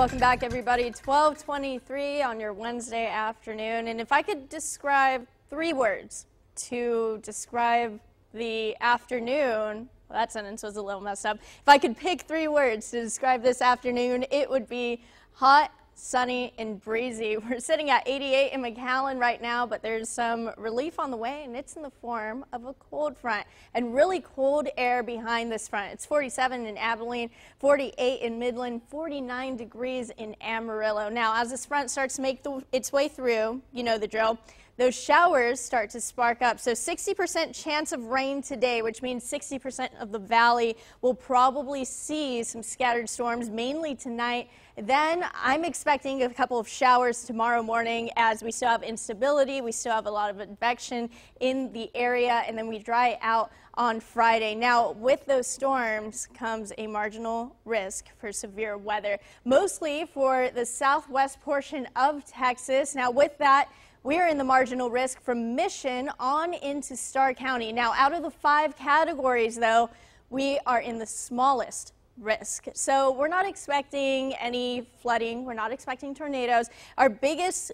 welcome back everybody. 1223 on your Wednesday afternoon. And if I could describe three words to describe the afternoon, well, that sentence was a little messed up. If I could pick three words to describe this afternoon, it would be hot, sunny and breezy. We're sitting at 88 in McAllen right now, but there's some relief on the way, and it's in the form of a cold front and really cold air behind this front. It's 47 in Abilene, 48 in Midland, 49 degrees in Amarillo. Now, as this front starts to make the, its way through, you know the drill those showers start to spark up. So 60% chance of rain today, which means 60% of the valley will probably see some scattered storms, mainly tonight. Then I'm expecting a couple of showers tomorrow morning as we still have instability. We still have a lot of advection in the area, and then we dry out on Friday. Now, with those storms comes a marginal risk for severe weather, mostly for the southwest portion of Texas. Now, with that, we are in the marginal risk from Mission on into Starr County. Now, out of the five categories, though, we are in the smallest risk. So we're not expecting any flooding. We're not expecting tornadoes. Our biggest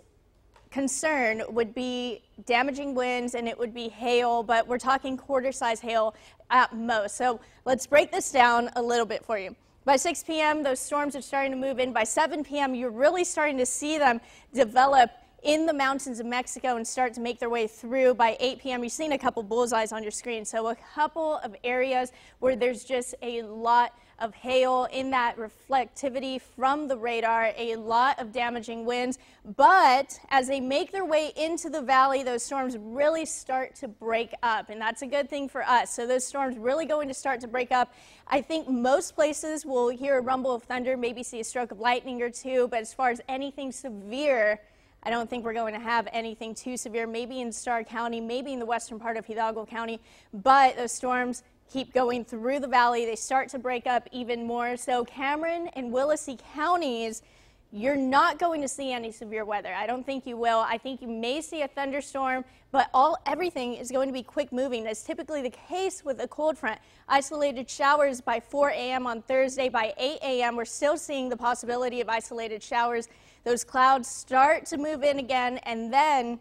concern would be damaging winds and it would be hail, but we're talking quarter size hail at most. So let's break this down a little bit for you. By 6 p.m., those storms are starting to move in. By 7 p.m., you're really starting to see them develop in the mountains of Mexico and start to make their way through by 8 p.m. You've seen a couple bullseyes on your screen. So a couple of areas where there's just a lot of hail in that reflectivity from the radar, a lot of damaging winds. But as they make their way into the valley, those storms really start to break up. And that's a good thing for us. So those storms really going to start to break up. I think most places will hear a rumble of thunder, maybe see a stroke of lightning or two. But as far as anything severe, I don't think we're going to have anything too severe, maybe in Starr County, maybe in the western part of Hidalgo County, but those storms keep going through the valley. They start to break up even more. So Cameron and Willacy counties, you're not going to see any severe weather. I don't think you will. I think you may see a thunderstorm, but all everything is going to be quick moving. That's typically the case with a cold front. Isolated showers by 4 a.m. on Thursday. By 8 a.m., we're still seeing the possibility of isolated showers those clouds start to move in again, and then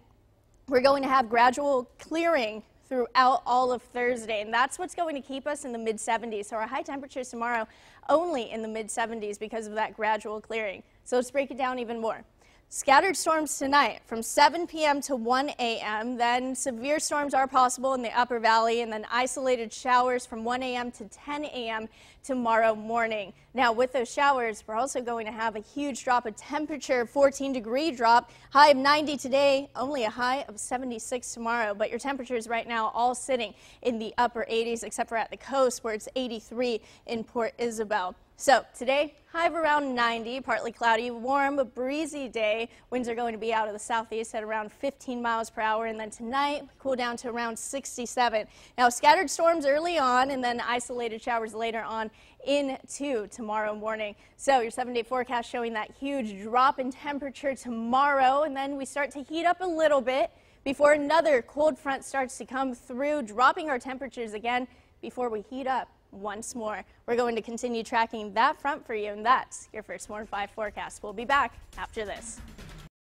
we're going to have gradual clearing throughout all of Thursday, and that's what's going to keep us in the mid 70s. So our high temperatures tomorrow only in the mid 70s because of that gradual clearing. So let's break it down even more. Scattered storms tonight from 7 p.m. to 1 a.m. Then severe storms are possible in the upper valley and then isolated showers from 1 a.m. to 10 a.m. tomorrow morning. Now with those showers, we're also going to have a huge drop of temperature, 14 degree drop, high of 90 today, only a high of 76 tomorrow. But your temperatures right now all sitting in the upper 80s except for at the coast where it's 83 in Port Isabel. So today, high of around 90, partly cloudy, warm, breezy day. Winds are going to be out of the southeast at around 15 miles per hour. And then tonight, cool down to around 67. Now, scattered storms early on and then isolated showers later on into tomorrow morning. So your seven day forecast showing that huge drop in temperature tomorrow. And then we start to heat up a little bit before another cold front starts to come through, dropping our temperatures again before we heat up once more. We're going to continue tracking that front for you, and that's your first More 5 forecast. We'll be back after this.